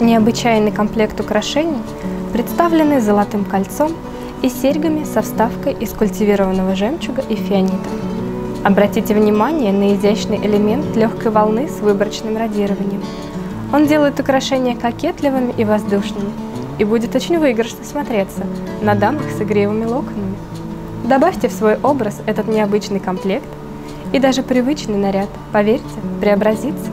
Необычайный комплект украшений, представлены золотым кольцом и серьгами со вставкой из культивированного жемчуга и фианита. Обратите внимание на изящный элемент легкой волны с выборочным радированием. Он делает украшения кокетливыми и воздушными и будет очень выигрышно смотреться на дамах с игривыми локонами. Добавьте в свой образ этот необычный комплект, и даже привычный наряд, поверьте, преобразится.